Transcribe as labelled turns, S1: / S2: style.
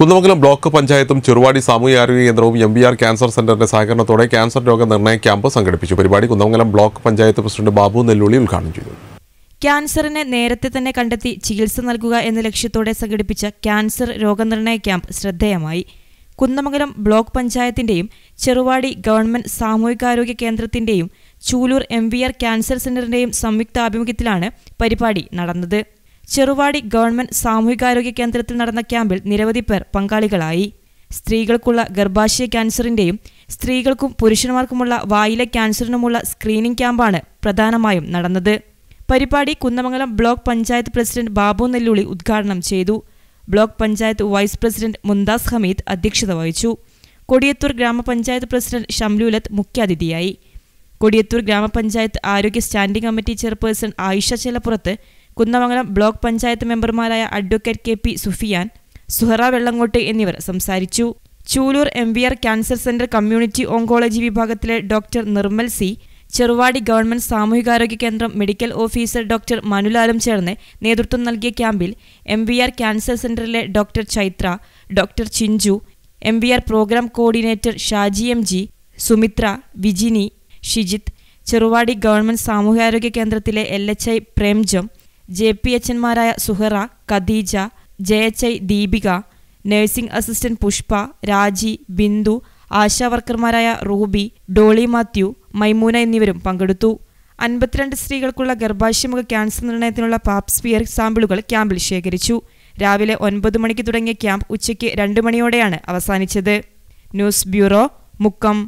S1: Kunnamangalam block പഞ്ചായത്തും ചെറുവാടി സാമൂഹ്യാരോഗ്യ കേന്ദ്രവും M B R cancer സെന്ററിന്റെ സഹകരണത്തോടെ ക്യാൻസർ രോഗ രോഗനിർണയ ക്യാമ്പ് സംഘടിപ്പിച്ചു. പരിപാടി കുന്നമംഗലം ബ്ലോക്ക് പഞ്ചായത്ത് പ്രസിഡന്റ് ബാബു നെല്ലുള്ളി ഉദ്ഘാടനം ചെയ്തു.
S2: ക്യാൻസറിനെ നേരത്തെ തന്നെ കണ്ടെത്തി ചികിത്സ നൽകുക എന്ന ലക്ഷ്യത്തോടെ സംഘടിപ്പിച്ച ക്യാൻസർ രോഗനിർണയ ക്യാമ്പ് ശ്രദ്ധേയമായി. കുന്നമംഗലം ബ്ലോക്ക് പഞ്ചായത്തിന്റെയും ചെറുവാടി ഗവൺമെന്റ് സാമൂഹികാരോഗ്യ കേന്ദ്രത്തിന്റെയും Chooloor M V R cancer സെന്ററിന്റെയും സംയുക്താഭിമുഖ്യത്തിലാണ് പരിപാടി നടന്നത്. ചെറുവാടി ഗവൺമെന്റ് സാമൂഹികാരോഗ്യ കേന്ദ്രത്തിൽ നടന്ന ക്യാമ്പിൽ നിരവധി പേർ പങ്കാളികളായി. സ്ത്രീകൾക്കുള്ള ഗർഭാശയ ക്യാൻസറിന്റെയും സ്ത്രീകൾക്കും പുരുഷന്മാർക്കുമുള്ള വായിലെ ക്യാൻസറിനുമുള്ള സ്ക്രീനിംഗ് ക്യാമ്പാണ് പ്രധാനമായും നടന്നത്. പരിപാടി കുന്നമംഗലം ബ്ലോക്ക് പഞ്ചായത്ത് പ്രസിഡന്റ് ബാബു നെല്ലുളി ഉദ്ഘാടനം ചെയ്തു. Block panchayat vice president Mumtas Hameed അധ്യക്ഷത വഹിച്ചു. കൊടിയത്തൂർ ഗ്രാമപഞ്ചായത്ത് പ്രസിഡന്റ് ഷംലൂലത്ത് മുഖ്യാതിഥിയായി. കൊടിയത്തൂർ ഗ്രാമപഞ്ചായത്ത് ആരോഗ്യ standing committee chairperson Ayisha Chelappurath Kunnamangalam block panchayat മെമ്പർമാരായ advocate K P Sufiyan Suhara Vellangott എന്നിവർ സംസാരിച്ചു. Chuloor M V R cancer centre community oncology വിഭാഗത്തിലെ doctor Nirmal C Cheruvadi government സാമൂഹികാരോഗ്യ കേന്ദ്രം മെഡിക്കൽ ഓഫീസർ ഡോക്ടർ മനുലാലും ചേർന്ന് നേതൃത്വം നൽകിയ ക്യാമ്പിൽ എം വി ആർ ക്യാൻസർ സെന്ററിലെ doctor Chaithra doctor Chinchu M V R programme coordinator Shaji M G Sumithra Vijini Shijith Cheruvadi government സാമൂഹികാരോഗ്യ കേന്ദ്രത്തിലെ L H I പ്രേംജം J P എച്ചന്മാരായ Suhara Khadeeja J H I Deepika nursing assistant Pushpa Raji Bindu ആശാവർക്കർമാരായ Ruby Dolly Mathew Maimoona എന്നിവരും പങ്കെടുത്തു. അൻപത്തിരണ്ട് സ്ത്രീകൾക്കുള്ള ഗർഭാശയമുഖ cancer നിർണയത്തിനുള്ള പാപ്സ്പിയർ സാമ്പിളുകൾ ക്യാമ്പിൽ ശേഖരിച്ചു. രാവിലെ ഒൻപത് മണിക്ക് തുടങ്ങിയ ക്യാമ്പ് ഉച്ചയ്ക്ക് രണ്ട് മണിയോടെയാണ് അവസാനിച്ചത്. News bureau Mukkam.